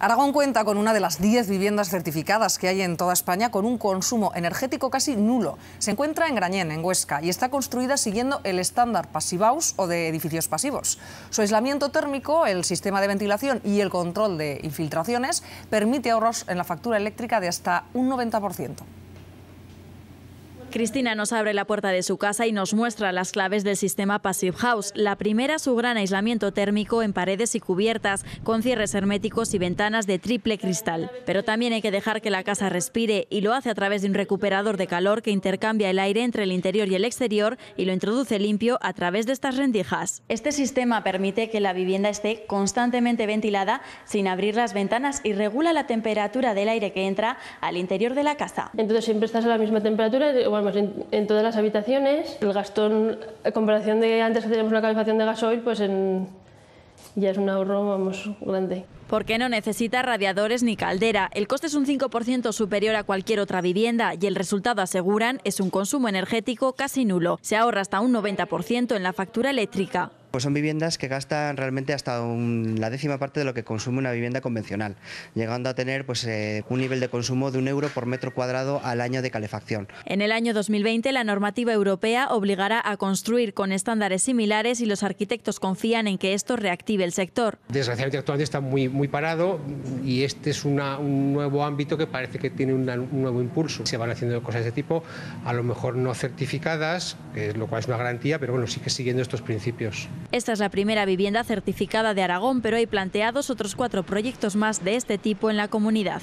Aragón cuenta con una de las 10 viviendas certificadas que hay en toda España con un consumo energético casi nulo. Se encuentra en Grañén, en Huesca, y está construida siguiendo el estándar Pasivaus o de edificios pasivos. Su aislamiento térmico, el sistema de ventilación y el control de infiltraciones permite ahorros en la factura eléctrica de hasta un 90%. Cristina nos abre la puerta de su casa y nos muestra las claves del sistema Passive House. La primera, su gran aislamiento térmico en paredes y cubiertas, con cierres herméticos y ventanas de triple cristal. Pero también hay que dejar que la casa respire y lo hace a través de un recuperador de calor que intercambia el aire entre el interior y el exterior y lo introduce limpio a través de estas rendijas. Este sistema permite que la vivienda esté constantemente ventilada sin abrir las ventanas y regula la temperatura del aire que entra al interior de la casa. Entonces siempre estás a la misma temperatura, en, todas las habitaciones. El gasto, en comparación de antes que teníamos una calefacción de gasoil, pues ya es un ahorro vamos, grande. Porque no necesita radiadores ni caldera. El coste es un 5% superior a cualquier otra vivienda y el resultado, aseguran, es un consumo energético casi nulo. Se ahorra hasta un 90% en la factura eléctrica. Pues son viviendas que gastan realmente hasta la décima parte de lo que consume una vivienda convencional, llegando a tener pues, eh, un nivel de consumo de un euro por metro cuadrado al año de calefacción. En el año 2020 la normativa europea obligará a construir con estándares similares y los arquitectos confían en que esto reactive el sector. Desgraciadamente actualmente está muy, muy parado y este es un nuevo ámbito que parece que tiene un nuevo impulso. Se van haciendo cosas de este tipo, a lo mejor no certificadas, lo cual es una garantía, pero bueno, sí que siguiendo estos principios. Esta es la primera vivienda certificada de Aragón, pero hay planteados otros cuatro proyectos más de este tipo en la comunidad.